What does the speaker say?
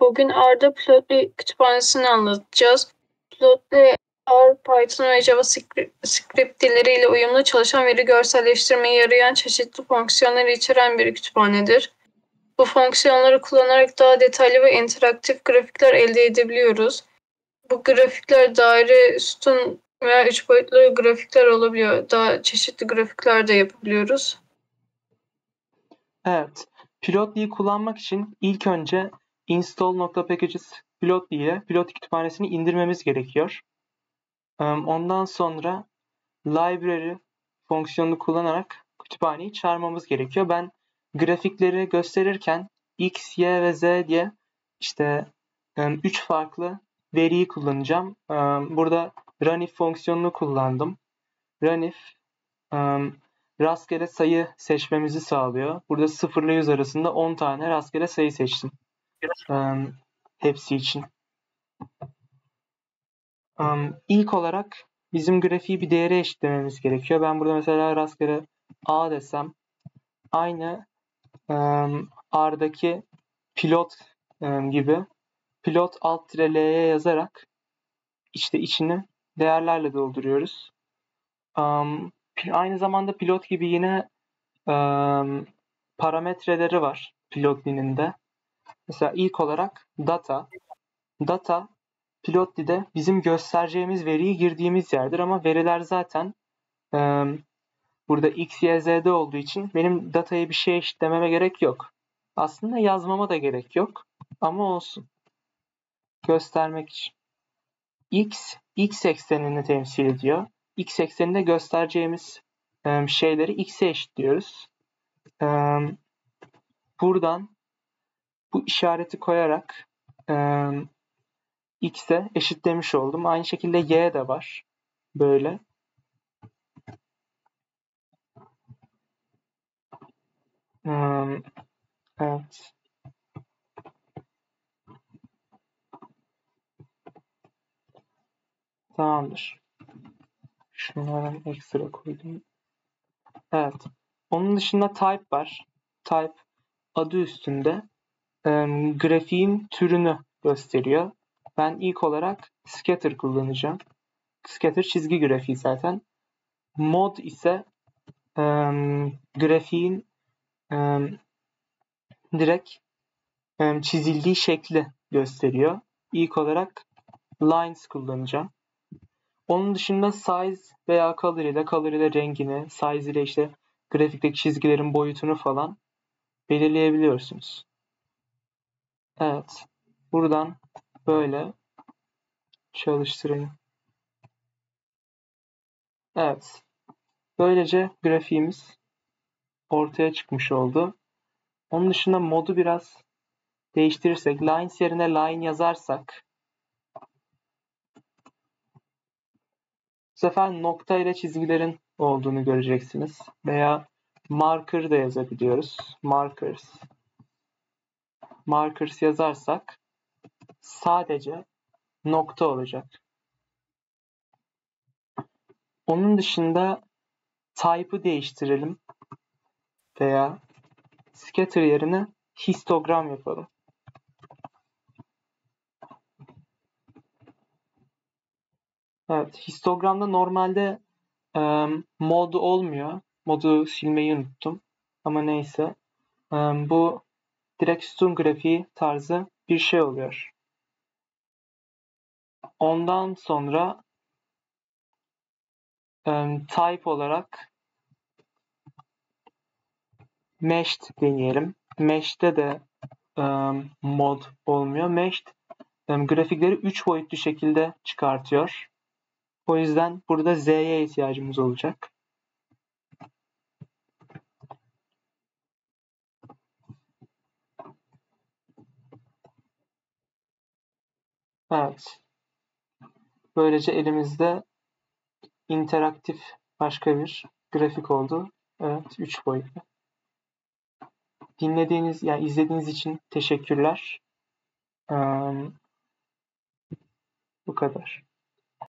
Bugün R'da Plotly kütüphanesini anlatacağız. Plotly, R, Python ve JavaScript dilleriyle uyumlu çalışan veri görselleştirmeye yarayan çeşitli fonksiyonları içeren bir kütüphanedir. Bu fonksiyonları kullanarak daha detaylı ve interaktif grafikler elde edebiliyoruz. Bu grafikler daire, sütun veya üç boyutlu grafikler olabiliyor. Daha çeşitli grafikler de yapabiliyoruz. Evet. Plotly'yi kullanmak için ilk önce install.packages Plotly ile Plotly kütüphanesini indirmemiz gerekiyor. Ondan sonra library fonksiyonunu kullanarak kütüphaneyi çağırmamız gerekiyor. Ben grafikleri gösterirken x, y ve z diye işte üç farklı veriyi kullanacağım. Burada runif fonksiyonunu kullandım. Runif rastgele sayı seçmemizi sağlıyor. Burada 0 ile 100 arasında 10 tane rastgele sayı seçtim. Hepsi için. İlk olarak bizim grafiği bir değere eşitlememiz gerekiyor. Ben burada mesela rastgele a desem aynı R'daki pilot gibi pilot alt l'ye yazarak işte içini değerlerle dolduruyoruz. Aynı zamanda pilot gibi yine parametreleri var Pilotly'nin de. Mesela ilk olarak data. Data Pilotly'de bizim göstereceğimiz veriyi girdiğimiz yerdir ama veriler zaten burada x, y, z'de olduğu için benim datayı bir şeye eşitlememe gerek yok. Aslında yazmama da gerek yok ama olsun. Göstermek için. x, x eksenini temsil ediyor. x ekseninde göstereceğimiz şeyleri x'e eşitliyoruz. Buradan bu işareti koyarak x'e eşitlemiş oldum. Aynı şekilde y de var. Böyle. Evet. Tamamdır. Şunları ekstra koydum. Evet. Onun dışında type var. Type adı üstünde e, grafiğin türünü gösteriyor. Ben ilk olarak scatter kullanacağım. Scatter çizgi grafiği zaten. Mod ise e, grafiğin e, direkt e, çizildiği şekli gösteriyor. İlk olarak lines kullanacağım. Onun dışında size veya color ile color ile rengini, size ile işte grafikteki çizgilerin boyutunu falan belirleyebiliyorsunuz. Evet. Buradan böyle çalıştırayım. Evet. Böylece grafiğimiz ortaya çıkmış oldu. Onun dışında modu biraz değiştirirsek, lines yerine line yazarsak bu sefer nokta ile çizgilerin olduğunu göreceksiniz. Veya marker da yazabiliyoruz. Markers. Markers yazarsak sadece nokta olacak. Onun dışında type'ı değiştirelim veya scatter yerine histogram yapalım. Evet, histogramda normalde e, mod olmuyor. Modu silmeyi unuttum. Ama neyse. E, bu direkt sütun grafiği tarzı bir şey oluyor. Ondan sonra type olarak meshed deneyelim. Mesh'te de mod olmuyor. Meshed e, grafikleri 3 boyutlu şekilde çıkartıyor. O yüzden burada Z'ye ihtiyacımız olacak. Evet. Böylece elimizde interaktif başka bir grafik oldu. Evet, 3 boyutlu. Dinlediğiniz, yani izlediğiniz için teşekkürler. Ee, bu kadar.